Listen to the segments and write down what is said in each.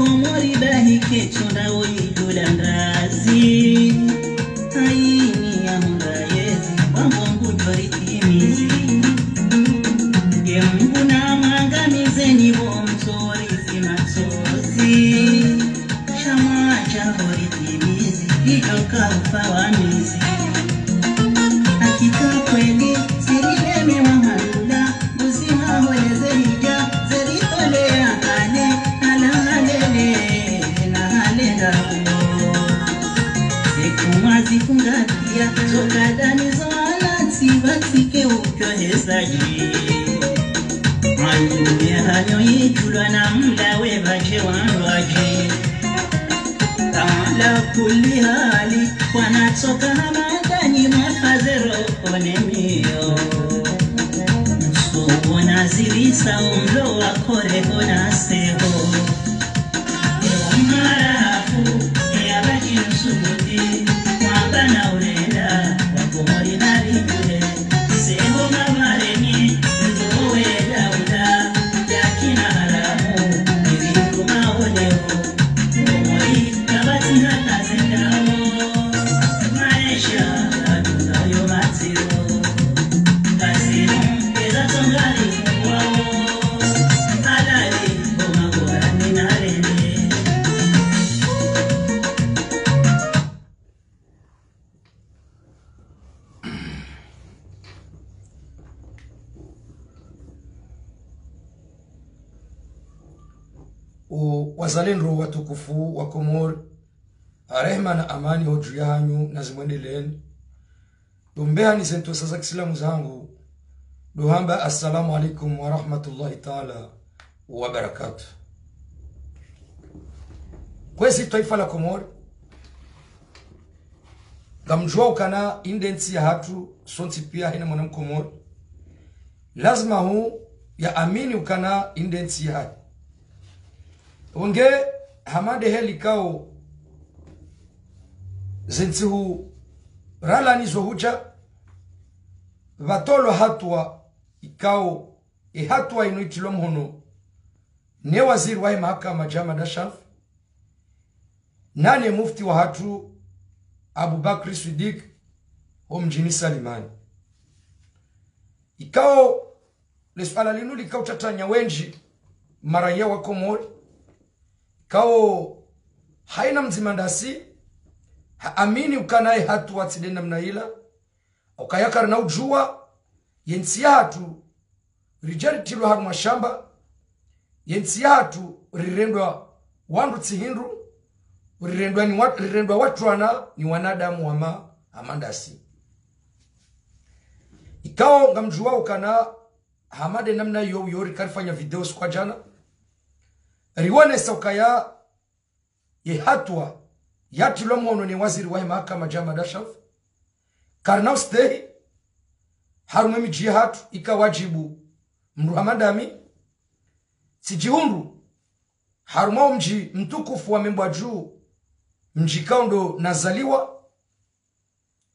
देखो मोरी बहनी के छोड़ा वही amani hodri yanyu na zimwendeleni Dombeani sentosa sasa kisilamu zangu. Duhamba assalamu alaikum warahmatullahi taala wabarakatu kwesi taifa la Komori. Gamjua ukana indensi ya hatu sonti pia hina mwana mkomori. Lazima hu ya amini ukana indensi ya hatu. Wenge hamade kao ralani ralanizo huja vatolo hatwa ikao ihatwa ino itilo mhono ne waziri wahe mahakama jama dashaf nane mufti wa hatu abubakri swidik ho mjini salimani. Ikao lesuala linu likao tatanya wenji maraia wa komori. Kao haina mzimandasi haamini ukanaye hatu watside namna ila ukayakara na ujua yensi yatu rijaritilwa haru mashamba yensi yatu rirendwa wandu tsihindu rirendwa ni watu rirendwa watwana ni wanadamu wama amandasi ikao ngamjua ukana hamade namna yo yori karifanya video sikwa jana riwonesa ukaya ye hatwa yatilwa mwono ni waziri wa mahakama jama dashaf karnau stehi harumwe miji hatu ikawajibu mru hamadami sijihundu harumwao mji mtukufu wa membwa juu mji kaundo nazaliwa.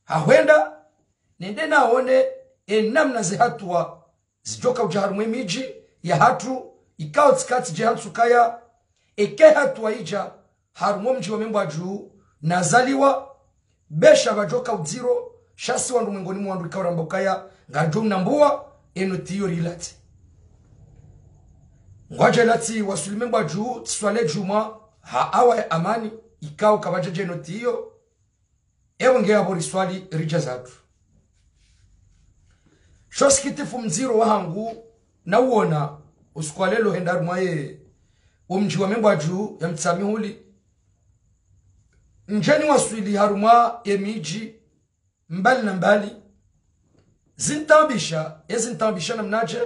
Hahwenda nende naone enamna zihatua zijoka uja harumwe miji ya hatu ikao tsikati je hatu kaya eke hatua ija harumo mji wa membo juu nazaliwa besha bajoka udziro shasi wandu mwingoni mwandu ikao rambokaya ngajo mnambua eno tiyo rilati. Ngwaje lati wasuli membo juu tswale juma ha awa ya amani ikao kabajeje eno tiyo ewe ngea bori riswali rija zatu. Shoskitifu mziro wahangu na uona usikwalelo hendaru mwaye umji wa membwa juu ya mtsami huli njeni waswili harumwa emiji mbali na mbali zintambisha ezintambisha namnaje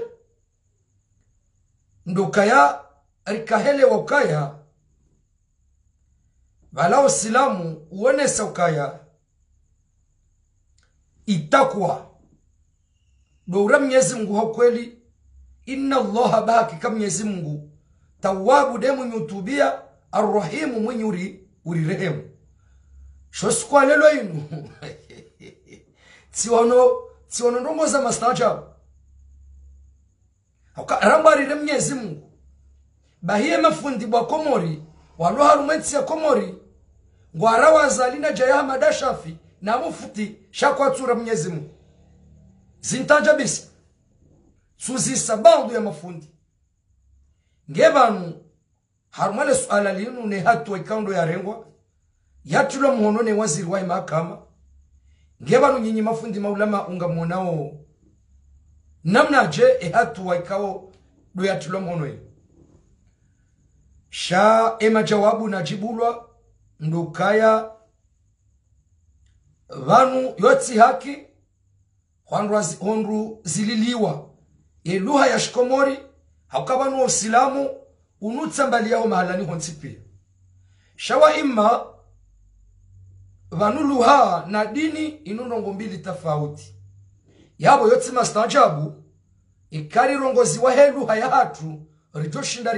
ndokaya rikahelewa ukaya valao silamu uonesa ukaya itakwa. Doura mnyezi mungu hakweli inna allaha bahakika mnyezi mungu tawabu de mwenye utubia arrahimu mwenye uri uri shosikwalelo inu tsiwano tsiwano ndongoza mastajabu rambwarire mnyezi mungu. Bahiye mafundi bwa komori walo harumwensi ya komori. Ngwara wazalina jaya madashafi na mufuti shakwatsura mwenyezi mungu. Zintanja bisa suzisa bandu ya mafundi. Nge banu harumale suala linu ne hatu ikaundo ya rengwa yatulo mhono ne waziri wa mahakama ngebanu nyinyi mafundi maulama unga mwonao namna je ehatu hatu wa ikao do yatula mhono ye sha ema jawabu najibulwa ndukaya vanu yotsi haki hondu zililiwa. Eluha ya shikomori osilamu usilamu unutsambaliyaho mahalani honsi pia. Shawa imma vanu luha na dini inundongo mbili tofauti yabo yotsi mastanjabu ikari rongoziwa he helu haya hatu rijoshinda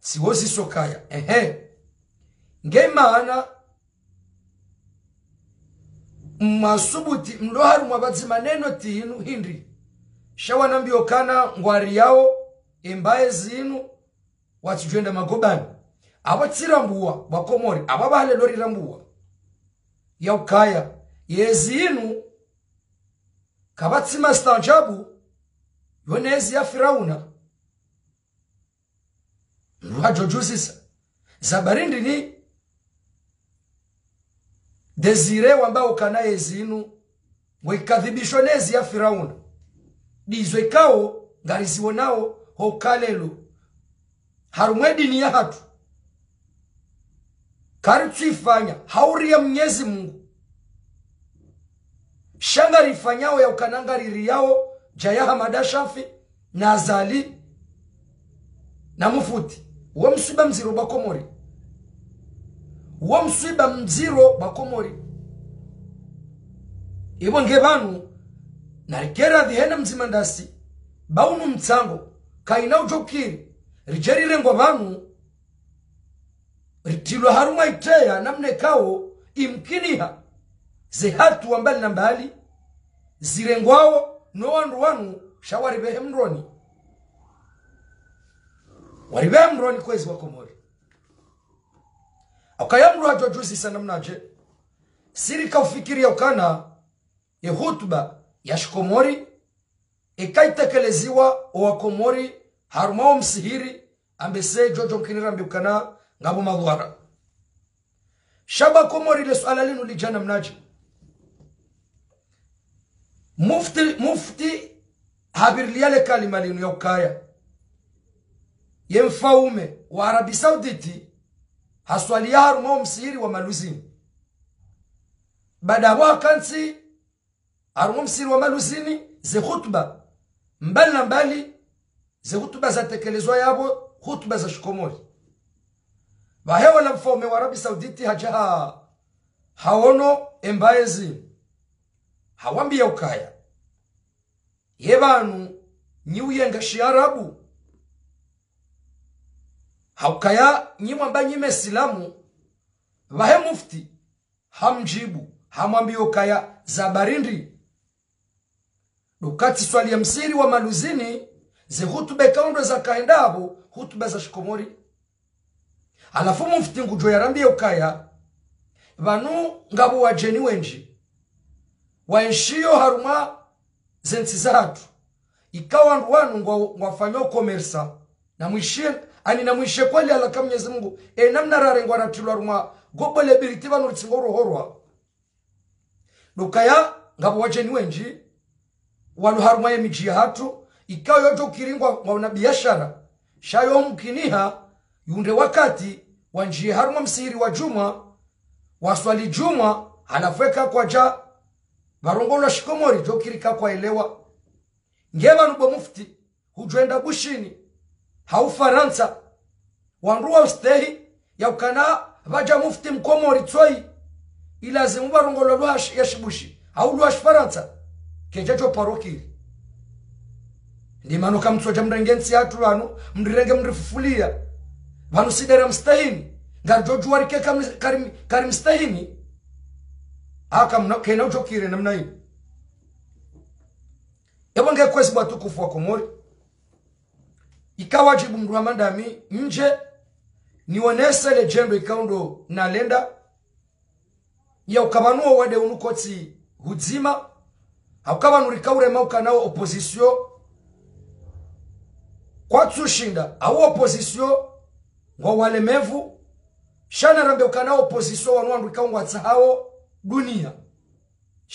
siwozi sokaya ehe. Ngeimana masubuti mndo haru mwabazi maneno tinu hindi shawanambiokana ngwari yao embaye zinu watijwenda magobani abo tsirambuwa bakomori abo bahalelo rirambuwa yaukaya yezinu kabatsima stanjabu yonezi ya firauna. Nruhajojuzisa zabarindini desire wambao ezi inu ngwikadhibishwa nezi ya firauna. Dizo ikawo ngariziwonawo hokalelo harumwe dini ya hatu kari tuifanya hauri ya mnyezi mungu. Shanga rifanyao ya ukananga riri yao jayaha madashafi na azali na mufuti. Uwo msiba mziro bakomori uwo msiba mziro bakomori ibo nge banu narikera dhihena mzima ndasi baunu mtsango kaina ujokiri rijerirengwa banu ritilwa harumwa iteya namne kawo imkiniha. Zehatu mbali na mbali zirengwawo no wandu wanu shawaribehe mroni waribehe mroni kwezi wakomori akayamru hajojuzisa namnaje siri kaufikiria ukana yehutuba ya shikomori ikaitekelezwa owakomori harumao msihiri ambese jojo mkinira ukana ngabo madhara shaba komori le swala linu lijana mnaji mufti mufti habirliale kalima linu ya ukaya. Ye mfaume wa arabi sauditi haswalia harumao msihiri wa maluzini. Baada ya wakansi harumo msihiri wa maluzini ze khutba mbali na mbali ze za zatekelezwa yabo khutba za shikomori vahewa na mfome wa arabi sauditi hajaha haono embaezi. Hawambi hawambia ukaya. Ye banu nyiuyenga shiarabu haukaya nyimwamba nyime silamu. Vahe mufti hamjibu hamwambia ukaya zabarindi dukati swali ya msiri wa maluzini ze hutuba kaundwe za kaendabo hutuba za shikomori alafu mufti ngujo yarambiye ukaya. Vanu ngabo wajeni wenji. Waenshiyo haruma zensi zatu ikawa ndu wanu ngwafanya komersa na mwishie ani na mwishe kweli alaka mwenyezi mungu. E namna rare ngwaratilwa ruma gobole biriti vanu ritsingo nukaya dukaya ngabo wajeni wenji. Wanu haruma ye miji ya hatu. Ikawa yoto kiringwa ngwauna biashara. Shayo mkiniha yunde wakati wanjie haruma msiri wa juma waswali juma halafweka kwa ja varongolwa shikomori jokirika kwa elewa. Ngevanu nubo mufti hujwenda bushini haufaransa wanruwa ustehi yaukana vaja mufti mkomori tsoi ilazimu varongolwa lwa yashibushi au lwa shifaransa kejajo parokiri ndimano kamtsoja mrengensi atu vanu mndirenge mndrifufulia vanu sidera mstahini ngarijojuwarike kari, kari mstahini aka kena ujokire namna hii. Evo kwezi bwatukufu wa komori. Ikawajibu mndu wa mandami nje nionese le jendo ikaundo nalenda ya ukabanuo wade unukotsi hudzima haukabanu rikaurema ukanao opposition. Kwatsushinda au opposition ngwa walemevu shana rambe ukana opposition wanuandu ikaungwatsa hao dunia.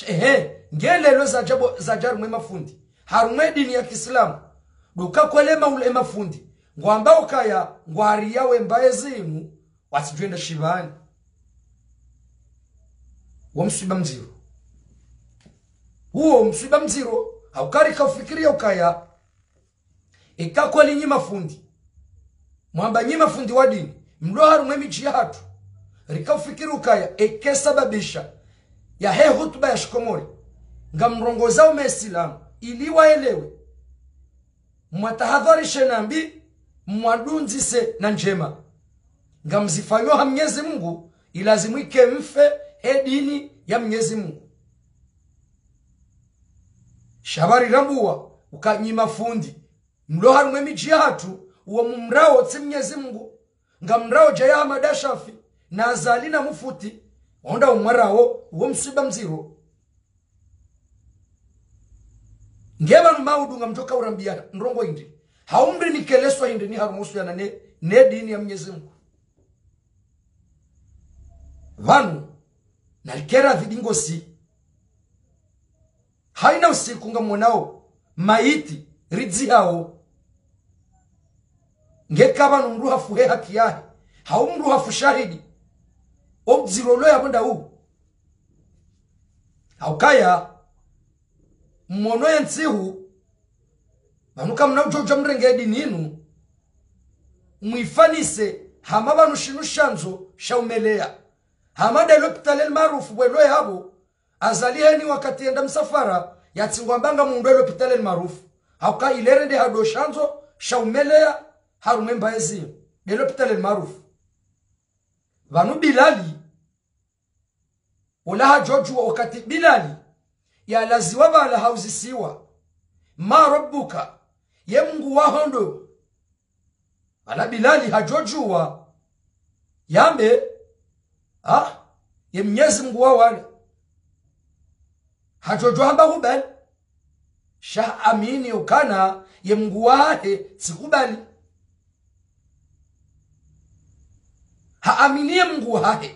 Ehe ngelelo zajabo zajarumwe mafundi. Harumwe dini ya kiislamu. Dukakwelema ule mafundi. Ngwamba ukaya ngwari yawe mbaye zimu wasijwenda shivani wo msiba mziro. Huo msiba mziro haukari kaufikiria ukaya ikakwa linyi mafundi mwamba fundi wa dini mdo harumwe michi ya hatu. Rikaufikiri ukaya ekesababisha ya he hutuba ya shikomori. Nga ume mesilamu ili waelewe. Mwatahadharishe nambi mwadunzise na njema. Nga mzifanywa ha mnyezi mungu ilazimwike mfe he dini ya mnyezi mungu. Shabari rambuwa ukanyima fundi mlo harumwe miji yatu uwo mumrao tsi mnyezi mungu nga mrao jaya madashafi na azali na mufuti onda umwarawo uwo msiba mziro. Ngevanu maudunga mtoka urambia ndrongo indi. Haumri nikeleswa indi ni harumusu ya ne, ne dini ya mnyezi mungu. Vanu nalikera vidingosi. Haina usiku nga mwanao maiti ridzi hao ngekava mndu he haki yahe haumndu hafu shahidi obdzirolo yabonda u haukaya mmono yentsihu vanuka mna ujoja mrenge dini inu mwifanise hama vanu shinu shanzo shaumeleya hama delo pitaleli marufu bwelo yabo azaliheni wakati enda msafara yatsingwambanga mundu elo pitaleli marufu. Hauka ilerende hado shanzo shaumeleya harume mbaye ziyo delo pitaleli marufu vanu bilali. Ulaha jojua wakati bilali. Yalaziwa vala hauzisiwa. Ma rabbuka. Ye mungu wahondo vala bilali hajojua yambe. Ha? Ye mnyezi mungu wa wale. Hajojua hamba hubali shah amini ukana ye mungu wahe sikubali haaminiye mungu hahe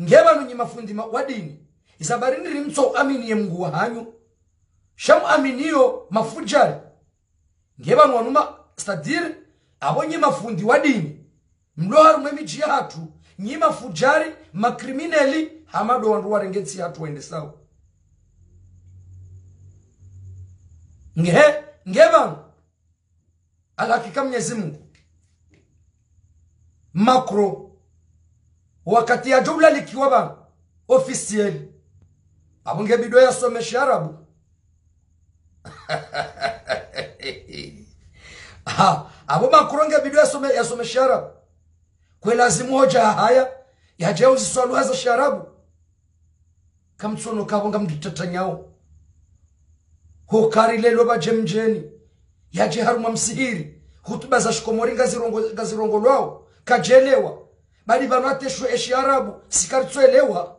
ngevanu nyi mafundi wa dini isabarini rimtso aminiye mungu hanyu shamuaminiyo mafujari. Ngevanu vanuma stadiri avo nyi mafundi wa dini. Mlo harumwe miji yatu nyi mafujari makrimineli hamado ndiwarengetsi wende sawa ngehe ngevanu alhakika mnyezi mungu makro wakati ya jumla likiwa ba ofisieli abunge bido yasomesha arabu. Abo makro bidwe bido yasome yasomesha arabu. Kwe lazimu hoja haya yaje uziswalu haza sharabu kamtsono kabo ngamditatanyao hukari lelo bajemjeni yaje haruma msihiri. Hutuba za shikomori ngazirongo ngazirongolwao kajelewa. Bali vanu ateshwe eshiarabu sikaritswelewa.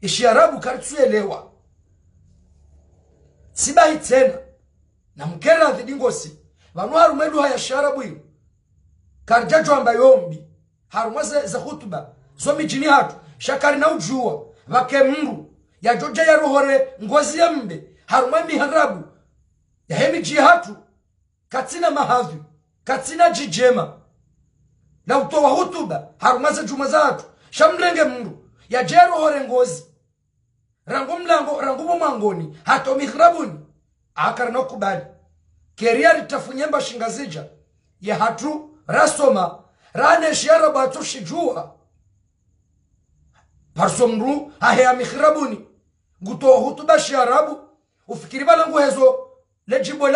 Eshiarabu karitswelewa. Sibai tena. Na mkera vidingosi vanu harumwe luha ya sharabu iyo karijajwamba yombi. Harumwe ze, ze hutuba zo mijini hatu. Shakari na ujua vake mru. Yajoja yaruhore ngozi ya mbe. Harumwe miharabu yahemijii hatu. Katsina mahavi katsina jijema. Na utowa hutuba harumaze juma zatu. Shamlenge mndu yajerohore ngozi. Rangu mlango rangu mwangoni hato mihrabuni. Akara nokubali keria litafunyemba shingazija ya hatu rasoma. Rane shiarabu batu shijua. Parso mru haheya mihrabuni. Gutowa hutuba shiarabu ufikiri balangu hezo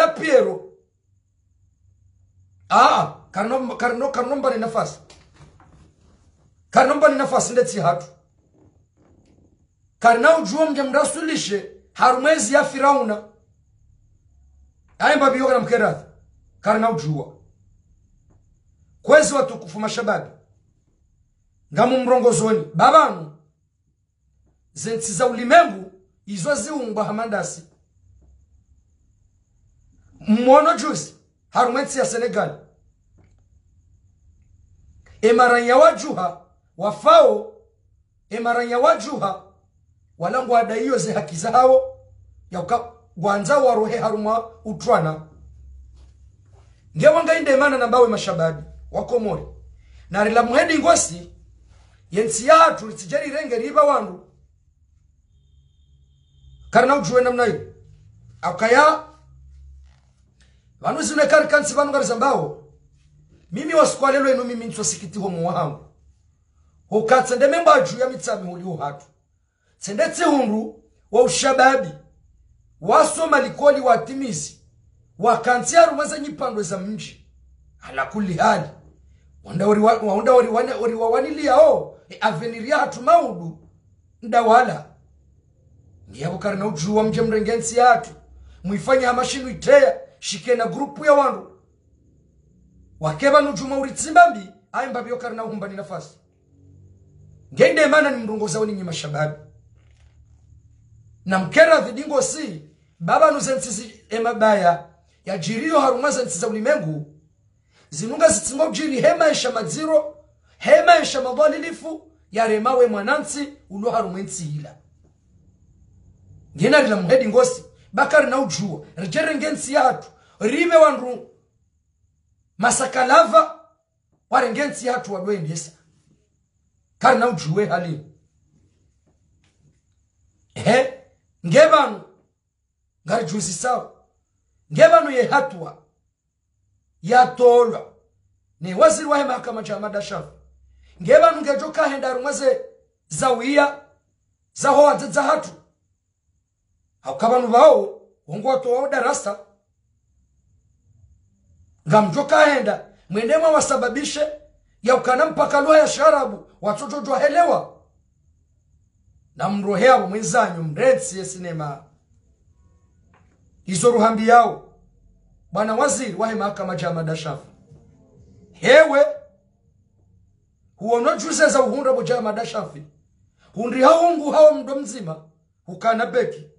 piero aa karno karnomba ni nafasi karnomba ni nafasi ndetsi hatu. Karna ujuo mje mrasulishe harumwezi ya firauna. Aimba biyoga na mkerathi. Karna ujua kwezi watukufu mashababi. Ngamu mrongozoni. Babanu Zentsi za ulimengu izo ziungwa hamandasi. Mwono juzi harumwensi ya senegal. Emaranya wajuha wafao emaranya wajuha walangu adaiyo ze haki zao yauka gwanza warohe haruma utwana ngewangainde mana nambawe mashababi wakomori narila muhedi ngosi yensi yatu lisijari renge riba wandu. Karina ujuwe namna hiyo. Akaya vanu zine kari kansi vanu ngari zambao mimi wasikwalelo enu mimi ntswasikiti homo wangu. Hukatse ndememba juu ya mitsami huli hatu tsende tsihundu wa ushababi wasoma likoli watimizi wakansi harumwaza nyipandwe za mji. Ala kuli hali. Wanda ori wa- wanda ori wana- ori wawaniliyao e aveniri yatu maudu ndawala ngiyabo kari na ujuwa mje mrengensi yatu mwifanya hamashinu iteya shike na grupu ya wandu. Wakeva nujuma uritsimba ayi mbabi yokari na uhumbani nafasi. Ngende mana ni mrungoza woni nyima shababi. Na mkera vidingo si baba nuzensizi emabaya yajiriyo harumwa zensi za ulimengu zinunga zitsingo hema hemaisha madziro hemaisha madhalilifu yaremawe mwanansi ulo ntsila ngena rila muhedi ngosi bakari naujua rijerenge nsi yatu. Rive wandu masakalava warenge nsi yatu wadwendesa kari na ujuwe hali. Ehe. Ngevanu. Ngari juzi sawa. Ngevanu ye hatwa yatolwa ni waziri wahe mahakama chamada shafu ngevanu ngejo kahenda rumwaze zawiya. Zaho wadzedza hatu hakavanu vao wongo watowao darasa. Ngamjo kaenda mwendemwa wasababishe yaukana mpaka lugha ya sharabu watoto twahelewa na mroheavo mwenzanyu mretsi yesinema izo ruhambi yao bwana waziri wahe mahakama chamada shafu hewe huono juze za uhunda bo chamada shafi hundi haungu hao mdo mzima hukana beki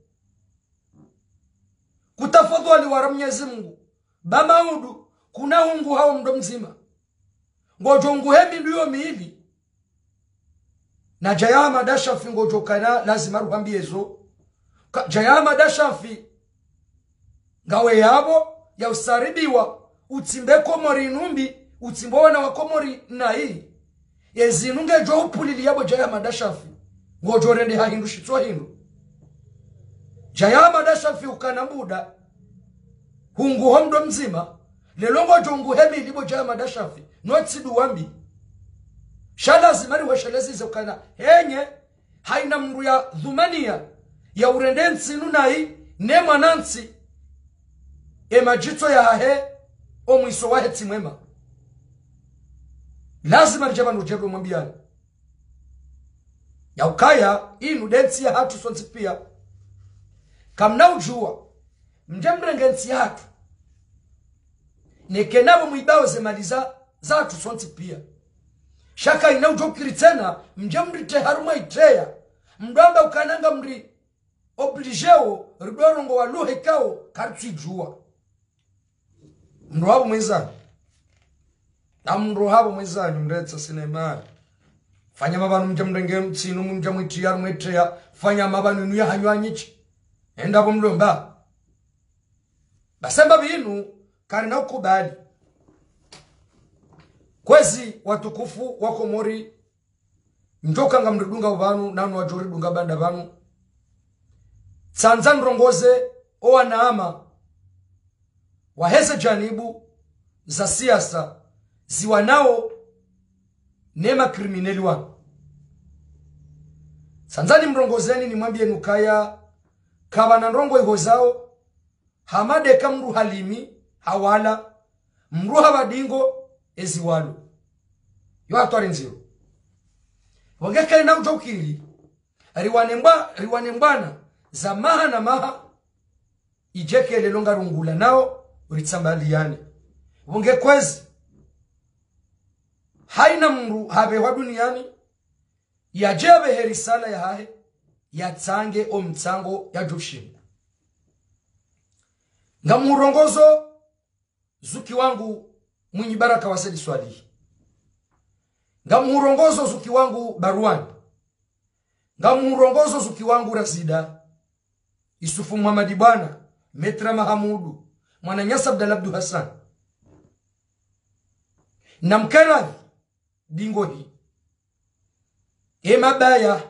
kutafadhali wara mwenyezi mungu. Bamaudu kuna ungu hao mdo mzima. Ngojongu hemi ndiyo miili. Na jayama dashafi ngojokana lazima ruhambiezo zo. Jayama dashafi ngawe yabo yausaribiwa utsimbe komori numbi utsimbo wana wa komori yezinunge jo upulili yabo jayama dashafi ngojorende hahindu shitswa hindu jayama ukana mbuda hungu homdo mzima lelongo jongu hemi libo jayama dashafi notsidu wambi. Ukana henye haina mndu ya dhumania ya urende ntsinu nai ne mwanansi emajitso ya hahe omwiso wahe tsimwema lazima lije vanhu jedwe mwambiyani yaukaya inu densi ya hatu sonsi pia kamna ujua mje nekenabo mwibao zemali za zatu sonsi pia. Shaka ina ujokiri tena mje mrite haruma iteya mdwamba ukananga mri obligeo ridorongo wa luhe kao karitsijua mndu wavo mwenzanyu na mndu habo mwenzanyu mretsa sinemari fanya mabanu mja mrenge mtsinu mja mwitiya rumweteya fanya mabanu inu yahanywanyiki endavo mlomba basemba binu kari na ukubali. Kwezi watukufu wako mori. Njokanga mridunga vanu nanu wajori dunga banda vanu. Tsanza nrongoze owanaama waheze janibu za siasa ziwanao nema krimineli wanu. Sanzani mrongozeni nimwambie nukaya kava na ndongo iho zao hamadeka mru halimi hawala. Mru havadingo eziwalo yo atwari nziro. Wangekale na ujokili riwanembwa riwanembwana za maha na maha ijekele longa rungula nao ritsambaliane wongekwezi haina mndu havehwa duniani yajebe sala risala ya tsange yatsange o mtsango yajoshinda ngamurongozo zuki wangu mwinyi baraka wasedi swalihi ngamurongozo zuki wangu baruani ngamurongozo zuki wangu razida. Isufu muhamadi bwana metra mahamudu mwananyasa abdala abdu hassan. Na dingo hii emabaya mabaya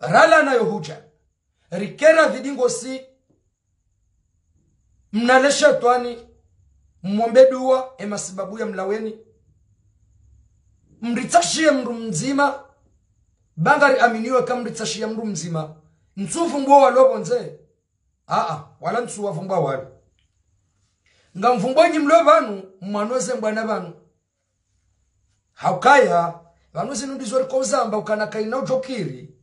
rala nayo huja. Rikera vidingo si mnalesha twani. Mmombe dua e masibabu ya mlaweni. Mritsashie mndu mzima. Bangari aminiwe kamritsashia mndu mzima. Ntsufu mbo walobonze aa wala ntsu wavumbwa wala nga mvumbonyi mlo vanu mwanoze mbwana vanu. Haukaya vanu zinu ndizo rikozamba ukanakaina ujokiri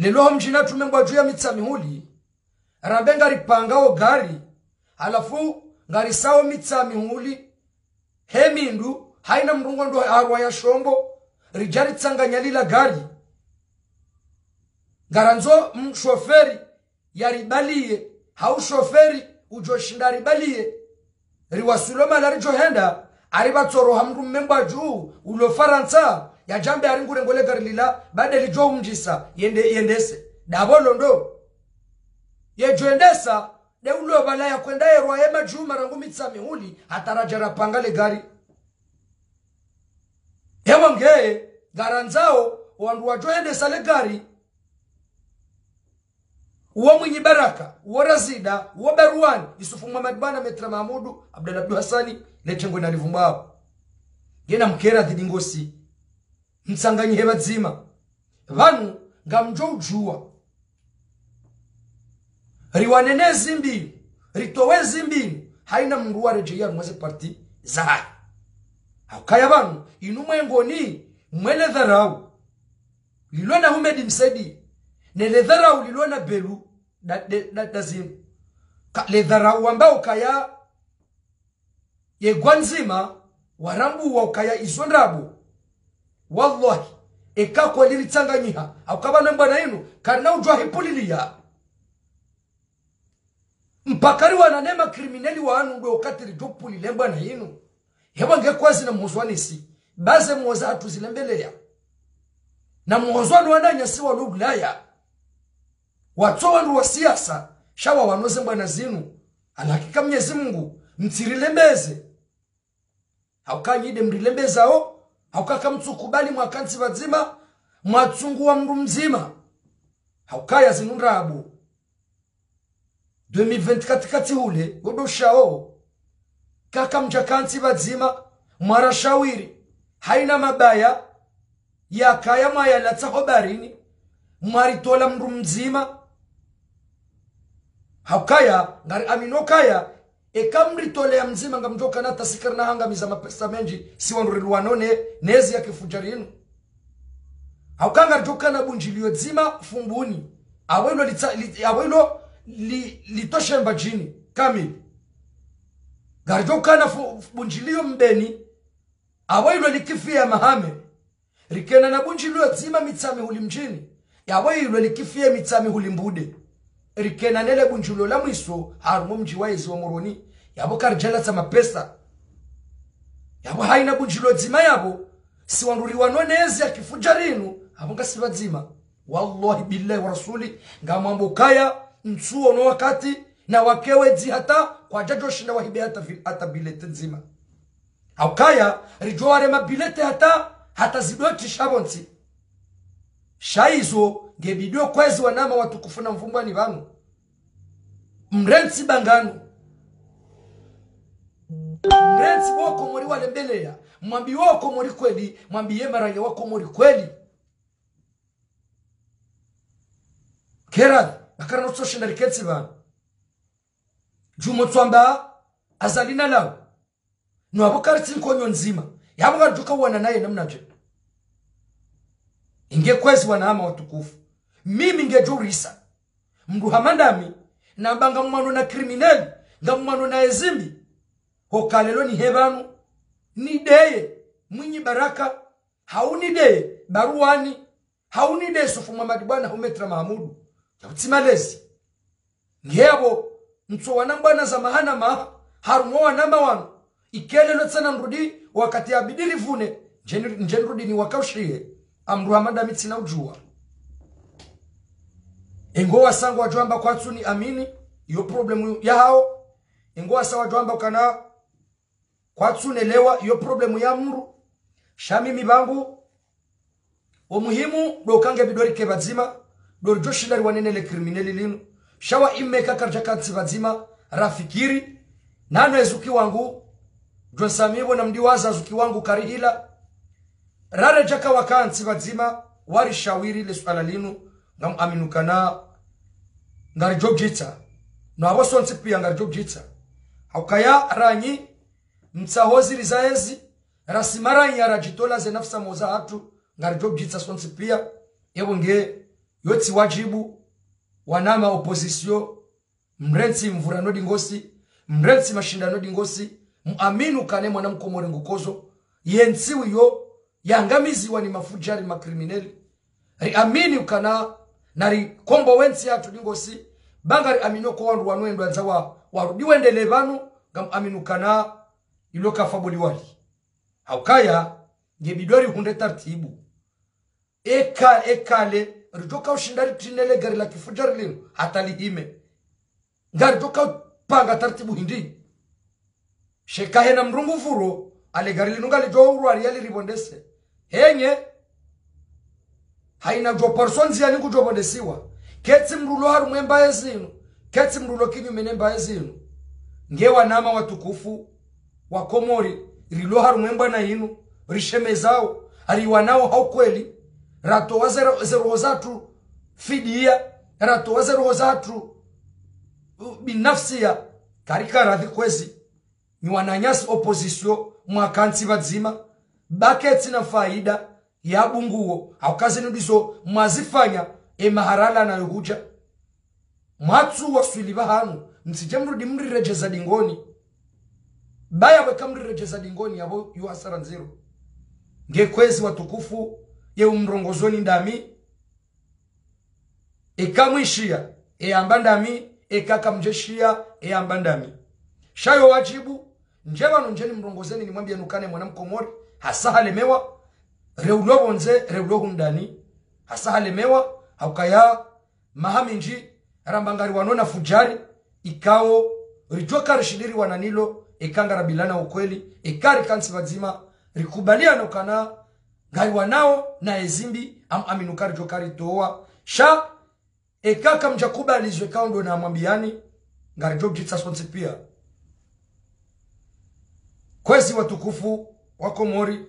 lelo mjina tumengwa juu ya mitsa mihuli rambe ngaripangawo gari. Halafu ngarisawo mitsa mihuli he mindu haina mrungo ndo arwa ya shombo. Rijari ritsanganya lila gari. Ngaranzo mshoferi yaribalie hau shoferi ujoshinda ribaliye. Riwasulo mala rijohenda aribatsoroha mndu mmengwa juu. Ulo faransa yajambe aringurengole gari garilila bade lijo umjisa yende yendese. Dabolo ndo. Yejoendesa ya kwenda yerwa yema juu marangu mitsa mihuli hatarajara pangale gari. Hewa ngeye garanzao wandu wajoendesa le gari. Uwo mwinyi baraka uwo razida uwo baruani isufu muhammad bana metra mahmudu abdalabdu abdu hasani lechengo nalivumbao ngena mkera dhidingosi mtsanganyihe vadzima ngamjo ujua riwanene zimbinu ritowe zimbinu. Haina mndu warejeya rumweze parti zahayi aukaya vanu inu mwengoni mwele dharau. Na humedi msedi. Nele dharau lilona belu dazimu da, da, le dharau ukaya yegwa nzima warambuwa ukaya izo ndabu wallahi ekakwa liritsanganyiha aukavana mbwana inu karina ujwa hipuliliya mpakari wananema krimineli wanu ndo ukatiri jopulile mbwana inu hewa ngekwazi na muhozwanisi baze muhoza hatuzilembeleya na muhozwanu wananyasi walo ulaya watso wandu wa siasa. Shawa wanoze mbwana zinu. Alhakika mnyezi mungu mtsirilembeze haukanyide mrilembezao haukaka mtsukubali mwakansi vadzima mwatsunguwa mndu mzima. Haukaya zinu ndabu 2020 katikati hule godoshawo kaka mjakansi vadzima mwarashawiri haina mabaya yakaya mwayalatsa barini mwaritola mndu mzima. Haukaya ngari aminokaya ekamritolea mzima ngamjokana tasikari na mapesa menji siwandurilwanone nezi ya kifuja rinu haukanga rijokana bunjilio dzima fumbuni litsa, li, awilo li, litoshemba jini kamili garijokana bunjilio mbeni awailo likifia mahame. Rikena na bunjilio dzima mitsami huli mjini awilo likifia mitsami huli mbude rikena nele bunjulo la mwiso harumo mji waizi wa moroni yabo za mapesa. Yabo haina bunjulo dzima yabo. Siwanduriwa nonezi akifuja rinu. Abo ngasiva dzima. Wallahi billahi wa rasuli ngamwambo kaya ntsuo no wakati na wakewe dzi hata kwa jajo shinda wahibe hata, hata bilete nzima aukaya rijoare mabilete hata hata zidoti shabonsi shaizo ngebidio kwezi wanama watukufu na mvumbwani vanu mrentsi bangano mrentsi woko muri walembelea mwambi woko muri kweli. Mwambiye maranye wako muri kweli. Kera akara notsoshinda riketsi vanu. Jumo tswamba azalina lao nwavo karitsi nkonyo nzima. Yavo karijuka wana naye namnaje ingekwezi wanahama watukufu mimi ngejurisa mndu hamandami namba ngamumano na krimineli ngamumano na ezimbi. Hokalelo ni hebanu. Nideye mwinyi baraka. Haunideye baruani haunideye sufu mwamadi bwana humetra mahamudu. Yautimalezi ngeyabo mtso wanambwana za mahana maha harumo wanamba wanu. Ikelelo tsana nrudi wakati abidili vune njenrudi ni wakaushie amru tsina ujua engo wasango wajwamba kwatsuni amini iyo problemu ya hao. Engo wasa wajwamba kana kwatsunelewa iyo problemu ya mru shami mibangu omuhimu dokange bidorike bazima wanene wanenele krimineli linu. Shawa imeka karja katsi bazima rafikiri nano ezuki wangu jonsamibo na mdiwaza zuki wangu karihila. Rare jaka wakansi bazima wari shawiri le swala linu ngam aminukana ngari jogjitsa no abo sonse pia ngari jogjitsa hakaya ranyi mtsahozi rizaezi rasimaranyi rajitola ze nafsa moza hatu ngari jogjitsa sonse pia yebo nge yotsi wajibu wanama opposition mrensi mvurano dingosi mrensi mashindano dingosi muaminu kane mwana mkomore ngukozo yentsiwi yo yangamiziwa ni mafujari makrimineli. Riamini ukana nari kombo wensi yatu ningosi bangari riaminio ko wandu wanwendo anza wa warudi wendele vanu ngam aminu kana ilo kafaboli wali haukaya ngebidori hunde tartibu. Eka ekale ritoka ushindari tinele gari la kifujari lino hatali lihime. Ngari toka panga tartibu hindi. Shekahe na mrungu furo ale gari lino lijo jo urwari yali ribondese. Henye haina jo person zia ningu jo bondesiwa ketsi mrulo haru mwemba yezinu ketsi mrulo kinyume nemba yezinu ngewa nama watukufu wa komori rilo haru mwemba na inu rishemezao ariwanao haukweli ratowa zero- zeroho zatu fidia ratowa zeroho binafsi binafsia karika radhi kwezi. Ni wananyasi opozisio mwakansi vadzima. Baketsi na faida ya bunguo aukazinidiso mwazifanya emaharala nayohuja mwatsuwa swili vahanu msije mrudi mrirejeza dingoni. Baya weka mrirejeza dingoni yavo yu hasara nziro ngekwezi watukufu yeumrongozoni ndami. Ekamwishia eyamba ndami. Ekakamjeshiya eyamba ndami. Shayo wajibu nje vano njeni mrongozeni nimwambia nukane mwanamkomori hasa halemewa reulo bonze reulo hundani. Hasa halemewa haukaya mahaminji rambangari wanona fujari ikao rijoka rishidiri wananilo ekangara bilana ukweli ikari kansi vazima rikubaliano kana ngai wanao na ezimbi am aminukari jokari toa sha ekaka mjakubalizwe kaundo na mwambiani ngari jobjitsa sonse pia. Kwezi watukufu wako komori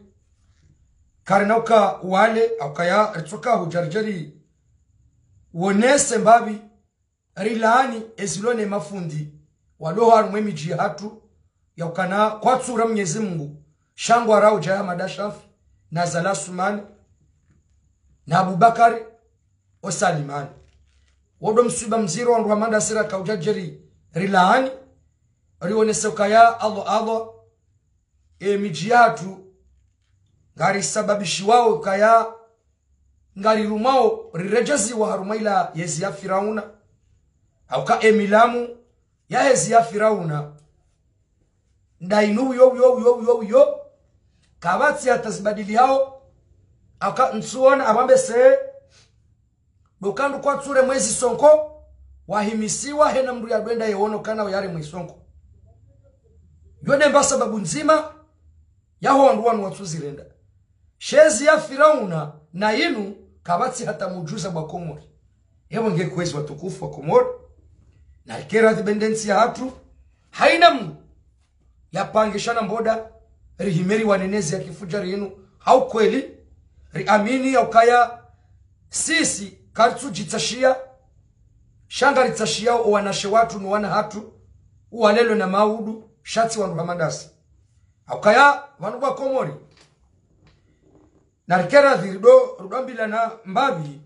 karinauka wale aukaya ritsoka hujarijari wonese mbavi rilaani ezilone mafundi. Waloho arumwe hatu yaukana kwatsura mnyezi mungu. Shangwa rao jaya madashafi na zala sumani na abubakari osalimani. Wodo msiba mziro wandu hamanda sira kaujajeri rilaani. Rionese ukaya alo alo e miji yatu ngari sababishi wao kaya ngari rumao rirejeziwa haruma ila yezi ya firauna. Auka emilamu ya hezi ya firauna. Ndainu uyo uyo uyo uyo uyo kabatsi atazibadili hao aka nsuona abambe se dokandu kwatsure mwezi sonko wahimisiwa hena mndu yadwenda yewono kana yare mwisonko yone mba sababu nzima yaho wandu wanu watsuzirenda shezi ya firauna na inu kabatsi hata mujuza bwa komori. Yewo ngekwezi watukufu wa komori. Na kera dependency ya hatu. Haina mndu yapangishana mboda. Rihimeri wanenezi ya kifuja rinu hau kweli? Riamini yaukaya sisi kartu jitsashia. Shanga ritsashia wanashe watu ni wana hatu. Uwalelo na maudu. Shatsi wandu hamadasi aukaya vandu bwa komori narikera dhirido rudambila na mbavi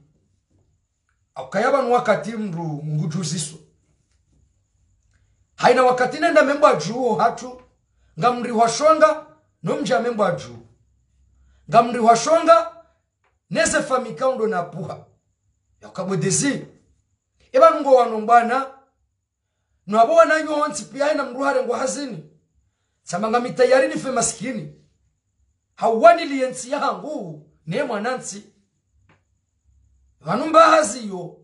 aukaya vanu wakati mndu ziso haina wakati nenda membwa juo hatu ngamri washonga nomja membwa juu. Ngamri washonga neze famikaundo na puha. Yakabodezi ebanungo wano bwana nwabo wananyo wansi pia ina mruhare ngo hazini. Samanga mitayari nife maskini hawani liyensi yangu ne mwanansi vanu mbahaziyo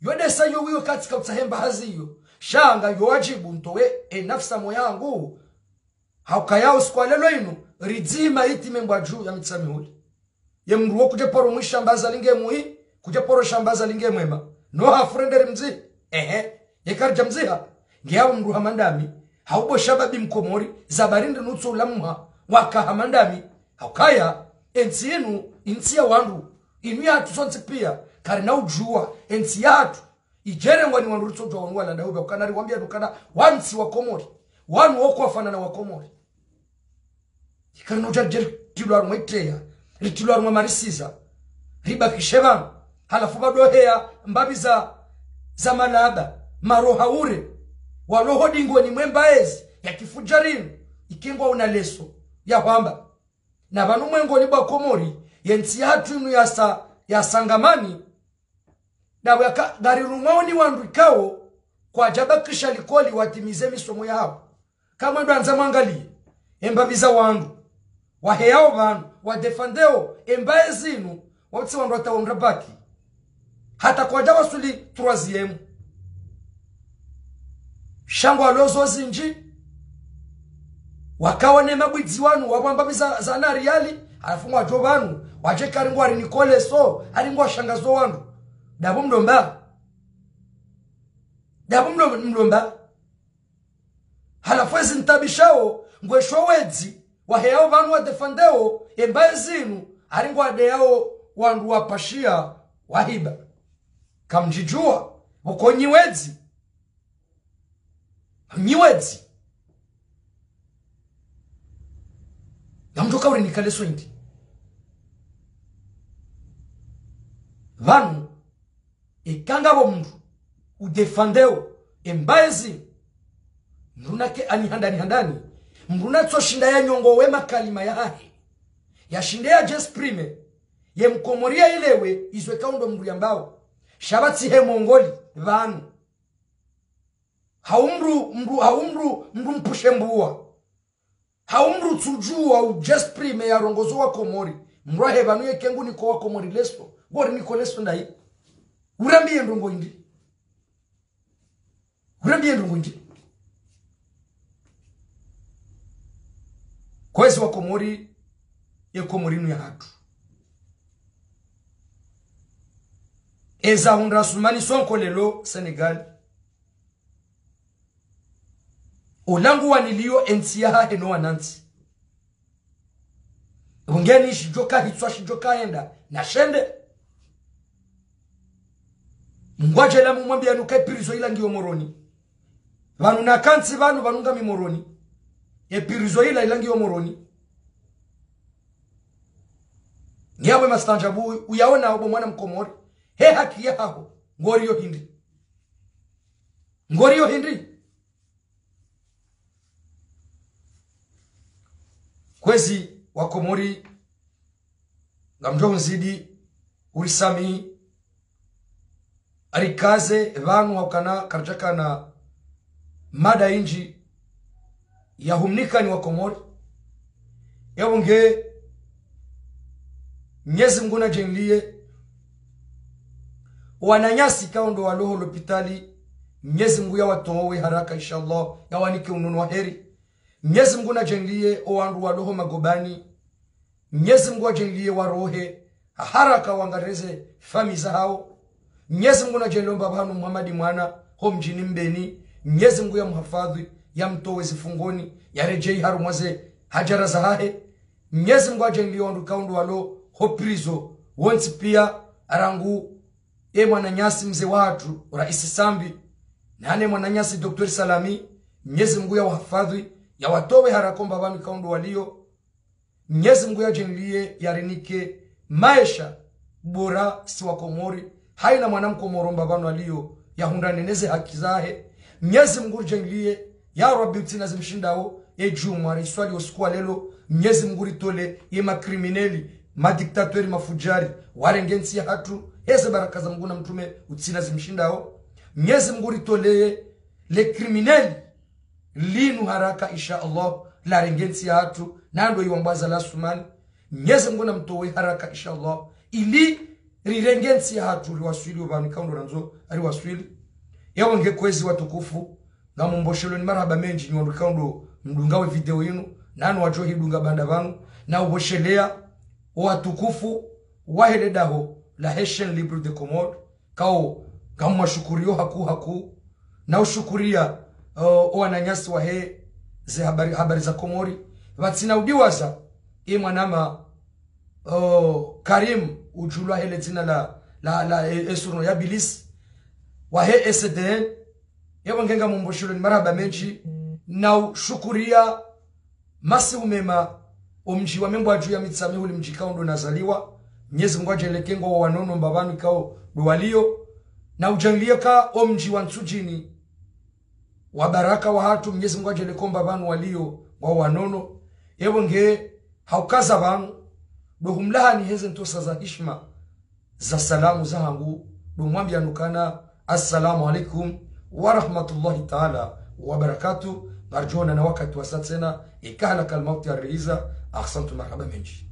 yodesa yo wiyo katika utahemba hazi yo shanga yo wajibu ntowe enafsa moyangu haukayao sikwalelo inu ridzima itime mbwa juu ya mitsami huli ye mndu wo kuje poro mwishambaza linge muhi kuje poro shambaza linge mwema. No hafurenderi mzi ehe yekarja mziha? Ngiyabo mndu hamandami haubo shababi mkomori zabarindi nutso ulamuha waka haukaya ensi yenu insi ya wandu inu yatu sonse pia kari na ujua ensi yatu ijerengwa ni wandu rutso wanu wanwala dauba ukanari wambia dukana wansi wa komori wanu woko wafanana wa komori. Ikari na ujajer tilwa rumwe iteya ritilwa rumwe marisiza ribakishe banu halafu vadoheya mbabi za za malaba maroha ure waloho mwemba mwembaezi yakifuja rinu. Ikingwa una leso yahwamba na vanu mwengoni bwa komori yensi yathu inu yasa yasangamani nabo yaka gari rumwaoni wandu ikawo kwa jabakisha likoli watimize misomo yao. Kama ndo anza mwangalie embabiza wangu wandu waheyao vanu wadefandeo embaye zinu wotsi wandu watawonda baki. Hata kwaja wasuli troisième shango alozo zinji wakawa ne mabwidzi wanu wabwamba za, za nariali alafu mwajo vanu waje karingo ari nikole so aringo ashangazo wanu dapo mdomba. Dapo mdo- mdomba. Halafu ezi ntabishao ngwesho wedzi waheyawo vanu wadefandeo embaye zinu aringo adeyawo wandu wapashia wahiba kamjijua uko nyiwedzi nyiwedzi nikaleso indi vanu ikangavo mndu udefandeo embaezi mrunake anihandani handani mrunatsoshinda ya nyongo we makalima yahe yashinde ya jesprime yemkomoria ilewe izwe kaundo mndu yambao shabatsihe mongoli vanu. Haumru mru haumru mru mpushe mbuwa haumru tsujua u jesprime ya rongozo wa komori. Mrahe vanu yekengu niko wa komori leso. Gori niko leso ndai. Urambie ndongo indi. Urambie ndongo indi. Kwezi wa komori ye komorinu ya hatu. Eza hundra sumani sonko lelo senegal olangu ya hae eno wanansi ungeni shijoka hitswa shijoka enda. Na shende. Mngwajela mumwambia nukai pirizo ila ngiyo moroni. Vanu na kansi vanu vanunga mimoroni epirizo ila ila ngiyo moroni. Ngiyawe mastanjabu uyaona obo mwana mkomori. He haki yaho ngoriyo hindi. Ngoriyo hindi kwezi wakomori ngamjo nzidi urisami arikaze vanu wakana karjakana mada inji yahumnikani wakomori yawonge nyezi mguna jenglie wananyasi kaundo waloho lopitali mnyezi mngu yawatowe haraka inshallah yawanike ununu wa heri mnyezi mngu o owandu wadoho magobani. Mnyezi mngu ajenlie warohe haraka wangareze fami zao. Mnyezi mngu najenlomba vanu muhamadi mwana ho mjini mbeni. Nyezi mgu ya mhafadhi yamtowe zifungoni yarejei harumwaze hajara zahahe mgu mngu ajenlie wandu kaundu walo ho prizo wonsi pia arangu e mwananyasi mzee watu raisi sambi nane mwananyasi doktori salami. Nyezi mgu ya ya watowe harakomba vanu kaundu walio. Mnyezi jenilie ya yarinike maisha bora si wakomori haina mwanamkomoromba vanu aliyo yahundaneneze haki zahe. Mnyezi mgu jenilie ya rabbi utina zimshindao ejumwa riswali osikuwa lelo mnyezi mgu ritole ye makrimineli madiktatori mafujari warengensi hatu heze baraka za mngu na mtume utsina zimshindao mnyezi mngu ritoleye le krimineli linu haraka insha allah larengensi hatu. Nando iwambwaza la sumani mnyezi mngu mtowe haraka insha allah ili rirengensi hatu liwaswili uvanu kaundo ranzo ariwaswili yawo kwezi watukufu ngamumboshelweni marhaba menji. Ni wanukaundo mdungawe video yinu nanu wajohi hidunga banda vanu na uboshelea watukufu waheledaho la heshen Libre de commode. Kao ngamwashukurio haku haku. Na ushukuria uh, wananyasi wahe ze habari, habari za Komori. Vatsina udiwaza i mwanama uh, Karim ujulwa hele dzina la la la e- esurno ya bilis wahe SDN yawongenga ni maraba menji na ushukuria masi umema omji wa membo aju ya mitsami uli mji kaundo nazaliwa. Mnyezi mungu ajelekengwa wa wanono mbavanu ikao duwalio na ujangilie ka omji wa nsujini wa baraka wa hatu mnyezi mungu ajelekomba vanu walio wa wanono. Ewo nge haukaza vanu. Dohumlahani heze ntosa za hishma za salamu za hangu. Domwambia nukana assalamu alaikum warahmatullahi taala wabarakatu narjona na wakati wasa tena ikahala kalmauti arreiza ahsantu marhaba menji